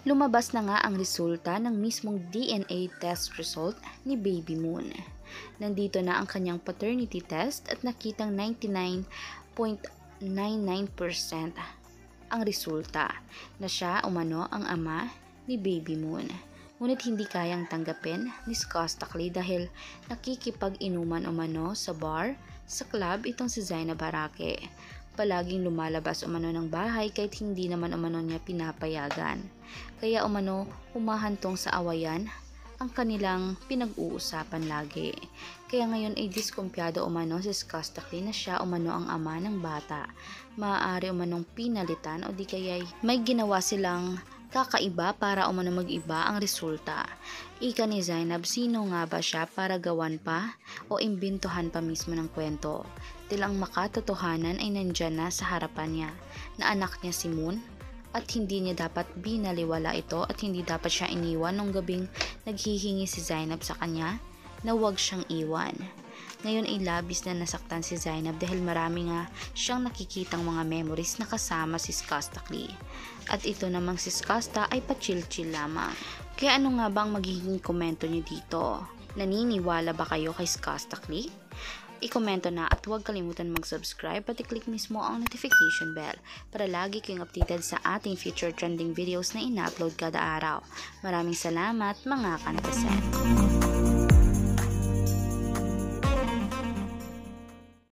Lumabas na nga ang resulta ng mismong DNA test result ni Baby Moon. Nandito na ang kanyang paternity test at nakitang 99.99% ang resulta na siya umano ang ama ni Baby Moon. Ngunit hindi kayang tanggapin ni Skostakli dahil nakikipag-inuman umano sa bar, sa club itong si Zainab Harake palaging lumalabas umano ng bahay kahit hindi naman umano niya pinapayagan. Kaya umano humahantong sa awayan ang kanilang pinag-uusapan lagi. Kaya ngayon ay diskumpyado umano si Skostakli na siya umano ang ama ng bata. Maaari umanong pinalitan o di kaya may ginawa silang kakaiba para umano mag-iba ang resulta. Ika ni Zainab, sino nga ba siya para gawan pa o imbintuhan pa mismo ng kwento? Tilang makatotohanan ay nandyan na sa harapan niya na anak niya si Moon at hindi niya dapat binaliwala ito at hindi dapat siya iniwan nung gabing naghihingi si Zainab sa kanya na huwag siyang iwan. Ngayon ay labis na nasaktan si Zainab dahil marami nga siyang nakikitang mga memories na kasama si Skostakli. At ito namang si Skosta ay pa-chill-chill lamang. Kaya ano nga bang magiging komento niyo dito? Naniniwala ba kayo kay Skostakli? I-komento na at huwag kalimutan mag-subscribe pati click mismo ang notification bell para lagi kayong updated sa ating future trending videos na ina-upload kada araw. Maraming salamat mga kanatasen!